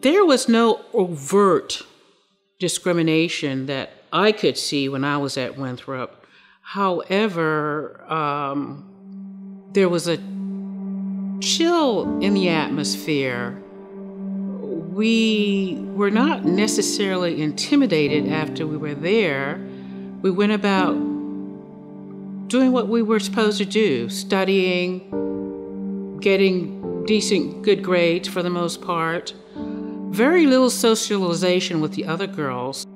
there was no overt discrimination that I could see when I was at Winthrop. However, um, there was a chill in the atmosphere. We were not necessarily intimidated after we were there. We went about doing what we were supposed to do studying, getting decent, good grades for the most part. Very little socialization with the other girls.